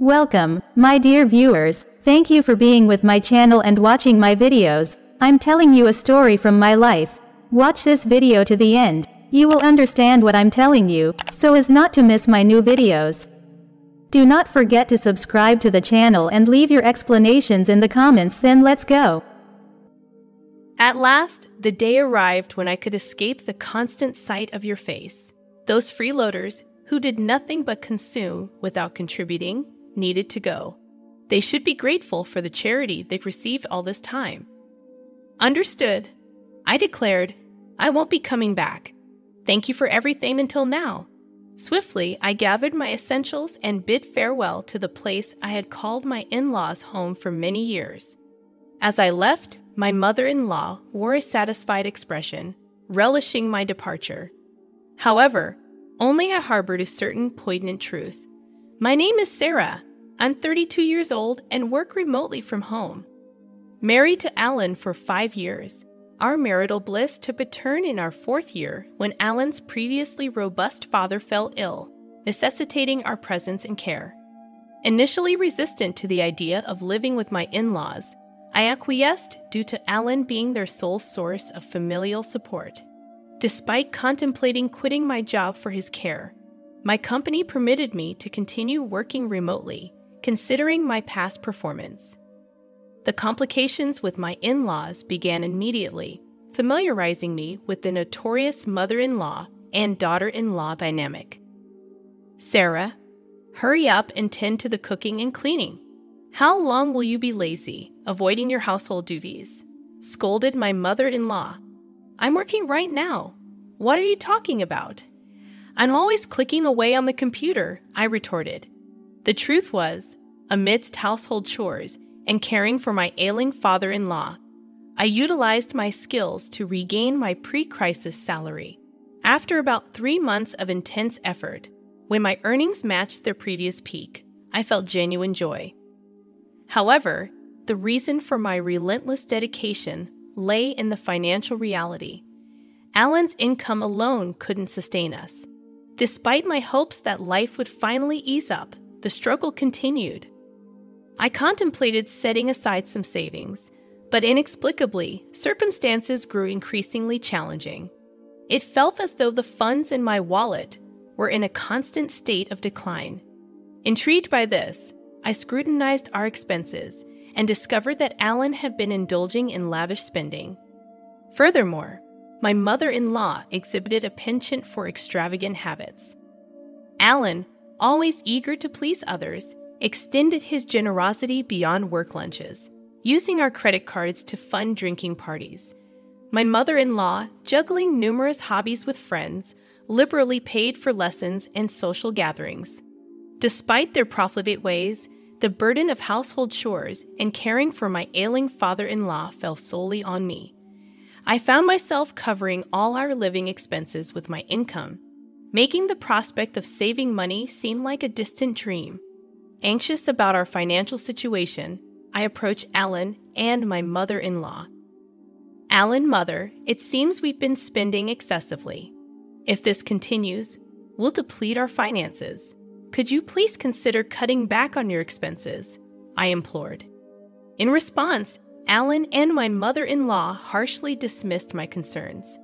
Welcome, my dear viewers, thank you for being with my channel and watching my videos. I'm telling you a story from my life. Watch this video to the end. You will understand what I'm telling you, so as not to miss my new videos. Do not forget to subscribe to the channel and leave your explanations in the comments then let's go. At last, the day arrived when I could escape the constant sight of your face. Those freeloaders, who did nothing but consume without contributing, needed to go. They should be grateful for the charity they've received all this time. Understood. I declared, I won't be coming back. Thank you for everything until now. Swiftly, I gathered my essentials and bid farewell to the place I had called my in laws home for many years. As I left, my mother in law wore a satisfied expression, relishing my departure. However, only I harbored a certain poignant truth. My name is Sarah. I'm 32 years old and work remotely from home. Married to Alan for five years, our marital bliss took a turn in our fourth year when Alan's previously robust father fell ill, necessitating our presence and care. Initially resistant to the idea of living with my in laws, I acquiesced due to Alan being their sole source of familial support. Despite contemplating quitting my job for his care, my company permitted me to continue working remotely, considering my past performance. The complications with my in laws began immediately, familiarizing me with the notorious mother in law and daughter in law dynamic. Sarah, hurry up and tend to the cooking and cleaning. How long will you be lazy, avoiding your household duties? Scolded my mother in law. I'm working right now. What are you talking about? I'm always clicking away on the computer, I retorted. The truth was, amidst household chores and caring for my ailing father in law, I utilized my skills to regain my pre crisis salary. After about three months of intense effort, when my earnings matched their previous peak, I felt genuine joy. However, the reason for my relentless dedication lay in the financial reality. Alan's income alone couldn't sustain us. Despite my hopes that life would finally ease up, the struggle continued. I contemplated setting aside some savings, but inexplicably, circumstances grew increasingly challenging. It felt as though the funds in my wallet were in a constant state of decline. Intrigued by this, I scrutinized our expenses and discovered that Alan had been indulging in lavish spending. Furthermore, my mother in law exhibited a penchant for extravagant habits. Alan, always eager to please others, extended his generosity beyond work lunches, using our credit cards to fund drinking parties. My mother in law, juggling numerous hobbies with friends, liberally paid for lessons and social gatherings. Despite their profligate ways, the burden of household chores and caring for my ailing father in law fell solely on me. I found myself covering all our living expenses with my income, making the prospect of saving money seem like a distant dream. Anxious about our financial situation, I approach Alan and my mother in law. Alan, mother, it seems we've been spending excessively. If this continues, we'll deplete our finances. Could you please consider cutting back on your expenses? I implored. In response, Alan and my mother in law harshly dismissed my concerns.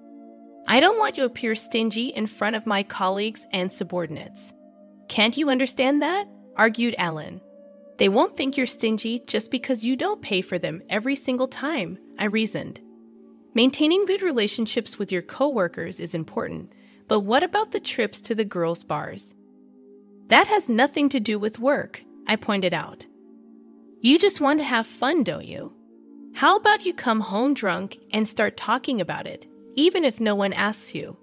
I don't want to appear stingy in front of my colleagues and subordinates. Can't you understand that? argued Alan. They won't think you're stingy just because you don't pay for them every single time, I reasoned. Maintaining good relationships with your coworkers is important, but what about the trips to the girls' bars? That has nothing to do with work, I pointed out. You just want to have fun, don't you? How about you come home drunk and start talking about it, even if no one asks you?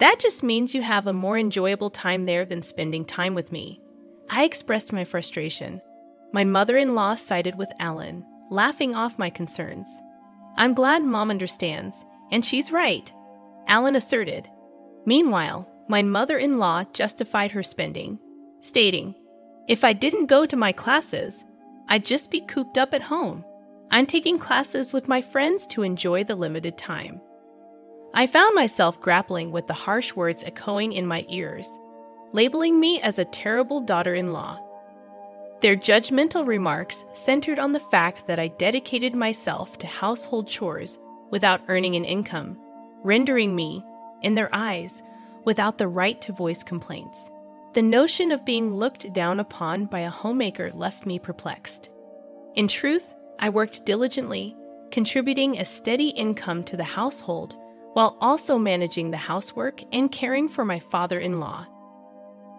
That just means you have a more enjoyable time there than spending time with me. I expressed my frustration. My mother in law sided with Alan, laughing off my concerns. I'm glad mom understands, and she's right, Alan asserted. Meanwhile, my mother in law justified her spending stating, If I didn't go to my classes, I'd just be cooped up at home. I'm taking classes with my friends to enjoy the limited time. I found myself grappling with the harsh words echoing in my ears, labeling me as a terrible daughter in law. Their judgmental remarks centered on the fact that I dedicated myself to household chores without earning an income, rendering me, in their eyes, without the right to voice complaints. The notion of being looked down upon by a homemaker left me perplexed. In truth, I worked diligently, contributing a steady income to the household while also managing the housework and caring for my father in law.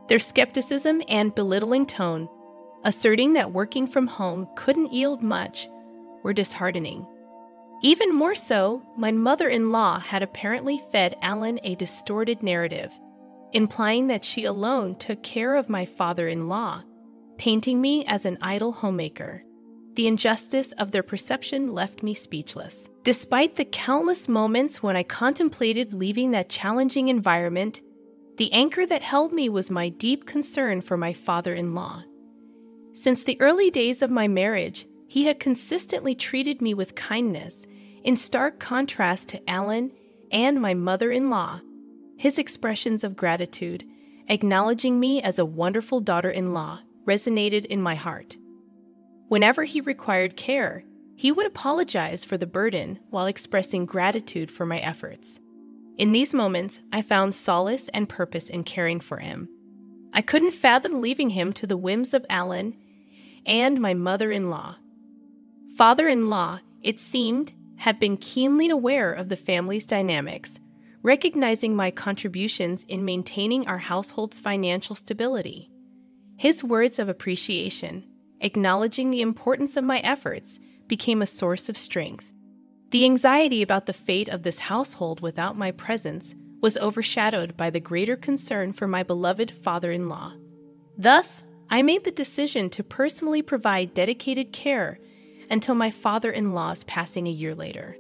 Their skepticism and belittling tone, asserting that working from home couldn't yield much, were disheartening. Even more so, my mother in law had apparently fed Alan a distorted narrative, implying that she alone took care of my father in law, painting me as an idle homemaker. The injustice of their perception left me speechless. Despite the countless moments when I contemplated leaving that challenging environment, the anchor that held me was my deep concern for my father in law. Since the early days of my marriage, he had consistently treated me with kindness, in stark contrast to Alan and my mother in law. His expressions of gratitude, acknowledging me as a wonderful daughter in law, resonated in my heart. Whenever he required care, he would apologize for the burden while expressing gratitude for my efforts. In these moments, I found solace and purpose in caring for him. I couldn't fathom leaving him to the whims of Alan and my mother in law. Father in law, it seemed, had been keenly aware of the family's dynamics, recognizing my contributions in maintaining our household's financial stability. His words of appreciation, acknowledging the importance of my efforts, became a source of strength. The anxiety about the fate of this household without my presence was overshadowed by the greater concern for my beloved father in law. Thus, I made the decision to personally provide dedicated care until my father in law's passing a year later.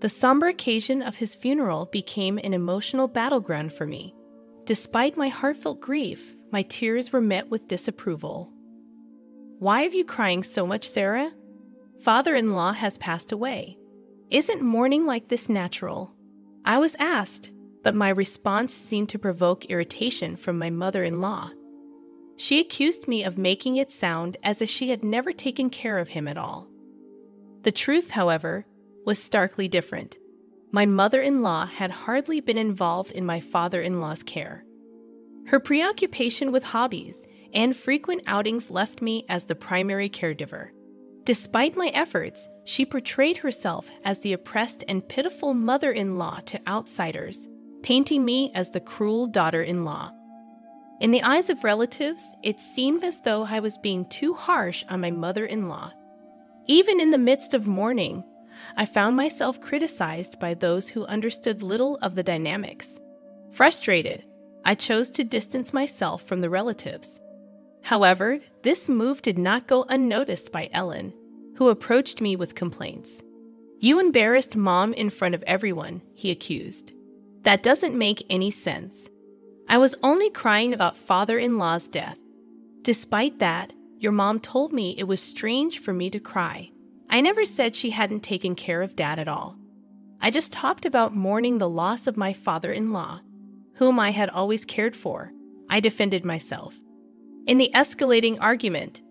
The somber occasion of his funeral became an emotional battleground for me. Despite my heartfelt grief, my tears were met with disapproval. Why are you crying so much, Sarah? Father in law has passed away. Isn't mourning like this natural? I was asked, but my response seemed to provoke irritation from my mother in law. She accused me of making it sound as if she had never taken care of him at all. The truth, however, was starkly different. My mother in law had hardly been involved in my father in law's care. Her preoccupation with hobbies and frequent outings left me as the primary caregiver. Despite my efforts, she portrayed herself as the oppressed and pitiful mother in law to outsiders, painting me as the cruel daughter in law. In the eyes of relatives, it seemed as though I was being too harsh on my mother in law. Even in the midst of mourning, I found myself criticized by those who understood little of the dynamics. Frustrated, I chose to distance myself from the relatives. However, this move did not go unnoticed by Alan, who approached me with complaints. You embarrassed mom in front of everyone, he accused. That doesn't make any sense. I was only crying about father in law's death. Despite that, your mom told me it was strange for me to cry. I never said she hadn't taken care of dad at all. I just talked about mourning the loss of my father in law, whom I had always cared for. I defended myself. In the escalating argument,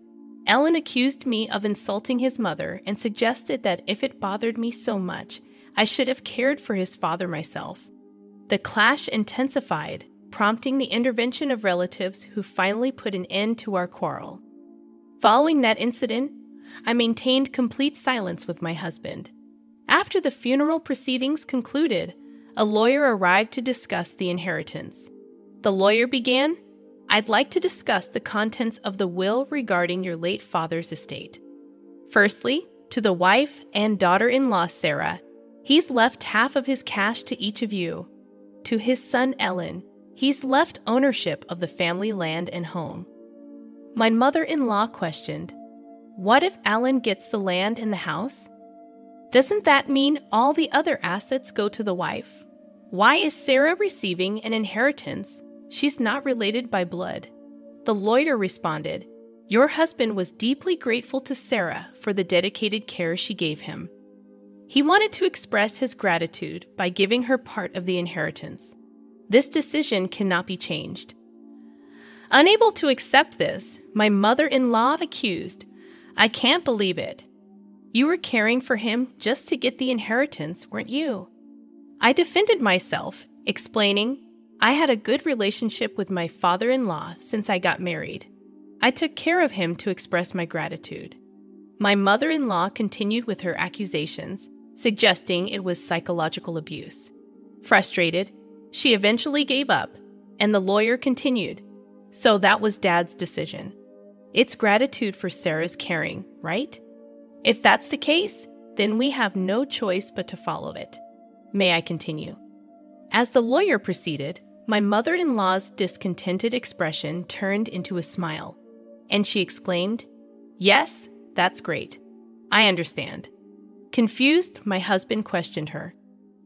Alan accused me of insulting his mother and suggested that if it bothered me so much, I should have cared for his father myself. The clash intensified, prompting the intervention of relatives who finally put an end to our quarrel. Following that incident, I maintained complete silence with my husband. After the funeral proceedings concluded, a lawyer arrived to discuss the inheritance. The lawyer began I'd like to discuss the contents of the will regarding your late father's estate. Firstly, to the wife and daughter in law, Sarah, he's left half of his cash to each of you. To his son, Alan, he's left ownership of the family land and home. My mother in law questioned, What if Alan gets the land and the house? Doesn't that mean all the other assets go to the wife? Why is Sarah receiving an inheritance She's not related by blood. The lawyer responded, Your husband was deeply grateful to Sarah for the dedicated care she gave him. He wanted to express his gratitude by giving her part of the inheritance. This decision cannot be changed. Unable to accept this, my mother in law accused, I can't believe it. You were caring for him just to get the inheritance, weren't you? I defended myself, explaining, I had a good relationship with my father in law since I got married. I took care of him to express my gratitude. My mother in law continued with her accusations, suggesting it was psychological abuse. Frustrated, she eventually gave up, and the lawyer continued. So that was Dad's decision. It's gratitude for Sarah's caring, right? If that's the case, then we have no choice but to follow it. May I continue? As the lawyer proceeded, my mother in law's discontented expression turned into a smile, and she exclaimed, Yes, that's great. I understand. Confused, my husband questioned her,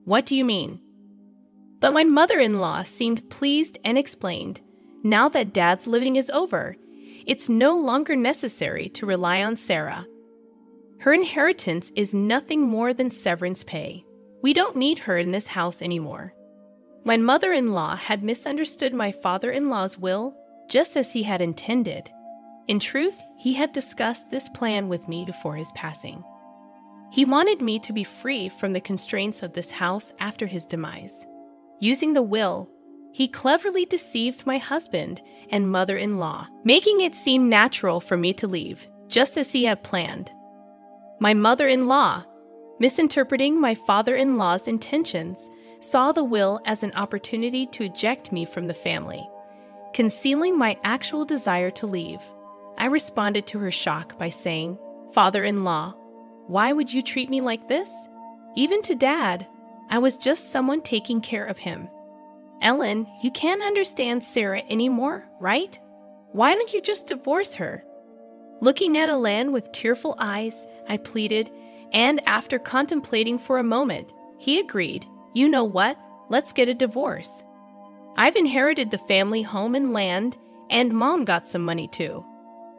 What do you mean? But my mother in law seemed pleased and explained, Now that dad's living is over, it's no longer necessary to rely on Sarah. Her inheritance is nothing more than severance pay. We don't need her in this house anymore. My mother in law had misunderstood my father in law's will just as he had intended. In truth, he had discussed this plan with me before his passing. He wanted me to be free from the constraints of this house after his demise. Using the will, he cleverly deceived my husband and mother in law, making it seem natural for me to leave, just as he had planned. My mother in law, misinterpreting my father in law's intentions, saw the will as an opportunity to eject me from the family, concealing my actual desire to leave. I responded to her shock by saying, Father in law, why would you treat me like this? Even to Dad, I was just someone taking care of him. Alan, you can't understand Sarah anymore, right? Why don't you just divorce her? Looking at Alan with tearful eyes, I pleaded, and after contemplating for a moment, he agreed. You know what? Let's get a divorce. I've inherited the family home and land, and mom got some money too.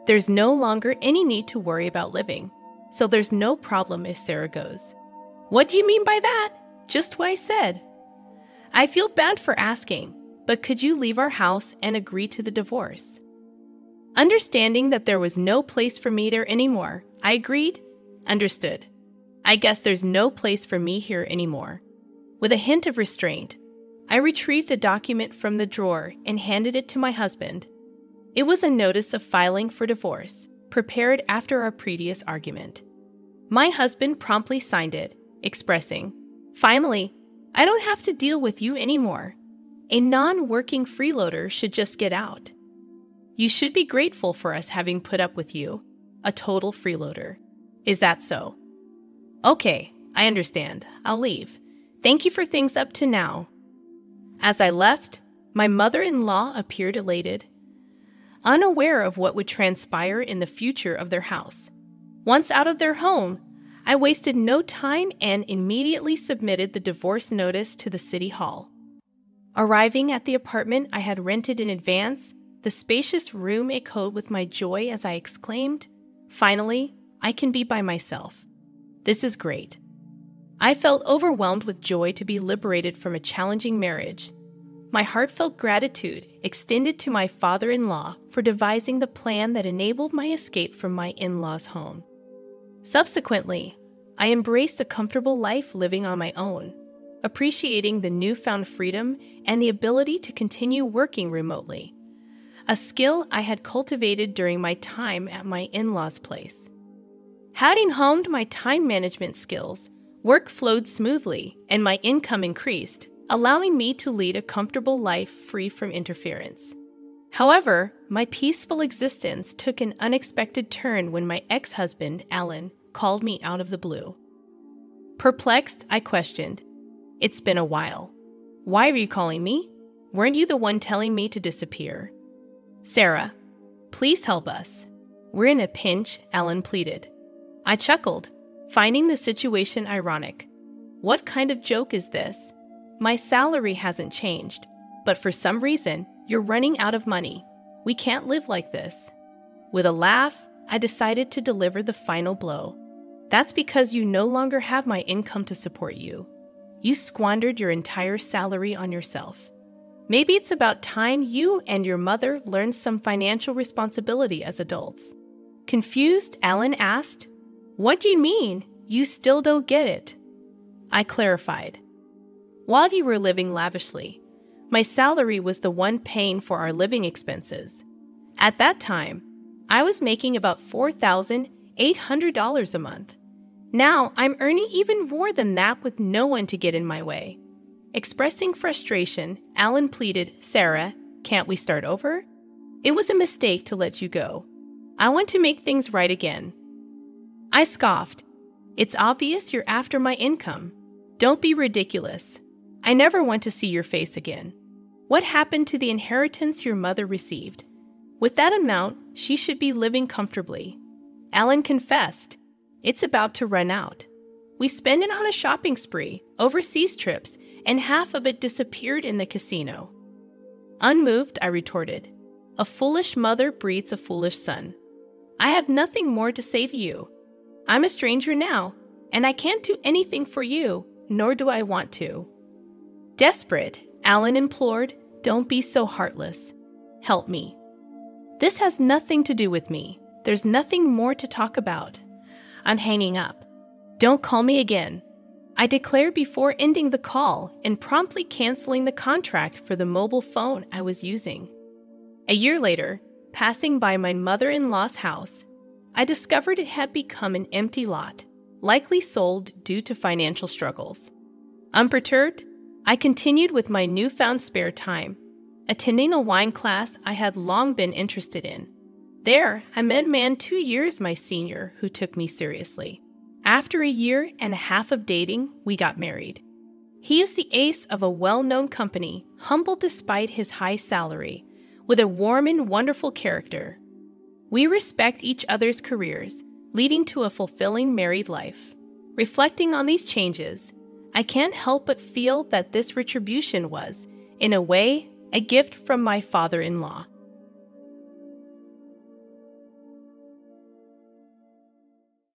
There's no longer any need to worry about living, so there's no problem if Sarah goes. What do you mean by that? Just what I said. I feel bad for asking, but could you leave our house and agree to the divorce? Understanding that there was no place for me there anymore, I agreed. Understood. I guess there's no place for me here anymore. With a hint of restraint, I retrieved the document from the drawer and handed it to my husband. It was a notice of filing for divorce, prepared after our previous argument. My husband promptly signed it, expressing, Finally, I don't have to deal with you anymore. A non working freeloader should just get out. You should be grateful for us having put up with you, a total freeloader. Is that so? Okay, I understand. I'll leave. Thank you for things up to now. As I left, my mother in law appeared elated, unaware of what would transpire in the future of their house. Once out of their home, I wasted no time and immediately submitted the divorce notice to the City Hall. Arriving at the apartment I had rented in advance, the spacious room echoed with my joy as I exclaimed, Finally, I can be by myself. This is great. I felt overwhelmed with joy to be liberated from a challenging marriage. My heartfelt gratitude extended to my father in law for devising the plan that enabled my escape from my in law's home. Subsequently, I embraced a comfortable life living on my own, appreciating the newfound freedom and the ability to continue working remotely, a skill I had cultivated during my time at my in law's place. Having honed my time management skills, Work flowed smoothly, and my income increased, allowing me to lead a comfortable life free from interference. However, my peaceful existence took an unexpected turn when my ex husband, Alan, called me out of the blue. Perplexed, I questioned, It's been a while. Why are you calling me? Weren't you the one telling me to disappear? Sarah, please help us. We're in a pinch, Alan pleaded. I chuckled, finding the situation ironic. What kind of joke is this? My salary hasn't changed, but for some reason, you're running out of money. We can't live like this. With a laugh, I decided to deliver the final blow. That's because you no longer have my income to support you. You squandered your entire salary on yourself. Maybe it's about time you and your mother learned some financial responsibility as adults. Confused, Alan asked, What do you mean? You still don't get it. I clarified. While you were living lavishly, my salary was the one paying for our living expenses. At that time, I was making about $4,800 a month. Now I'm earning even more than that with no one to get in my way. Expressing frustration, Alan pleaded, Sarah, can't we start over? It was a mistake to let you go. I want to make things right again. I scoffed. It's obvious you're after my income. Don't be ridiculous. I never want to see your face again. What happened to the inheritance your mother received? With that amount, she should be living comfortably. Alan confessed. It's about to run out. We spend it on a shopping spree, overseas trips, and half of it disappeared in the casino. Unmoved, I retorted, A foolish mother breeds a foolish son. I have nothing more to say to you. I'm a stranger now, and I can't do anything for you, nor do I want to. Desperate, Alan implored, Don't be so heartless. Help me. This has nothing to do with me. There's nothing more to talk about. I'm hanging up. Don't call me again. I declare before ending the call and promptly canceling the contract for the mobile phone I was using. A year later, passing by my mother in law's house, I discovered it had become an empty lot, likely sold due to financial struggles. Unperturbed, I continued with my newfound spare time, attending a wine class I had long been interested in. There, I met a man two years my senior who took me seriously. After a year and a half of dating, we got married. He is the ace of a well known company, humble despite his high salary, with a warm and wonderful character. We respect each other's careers, leading to a fulfilling married life. Reflecting on these changes, I can't help but feel that this retribution was, in a way, a gift from my father in law.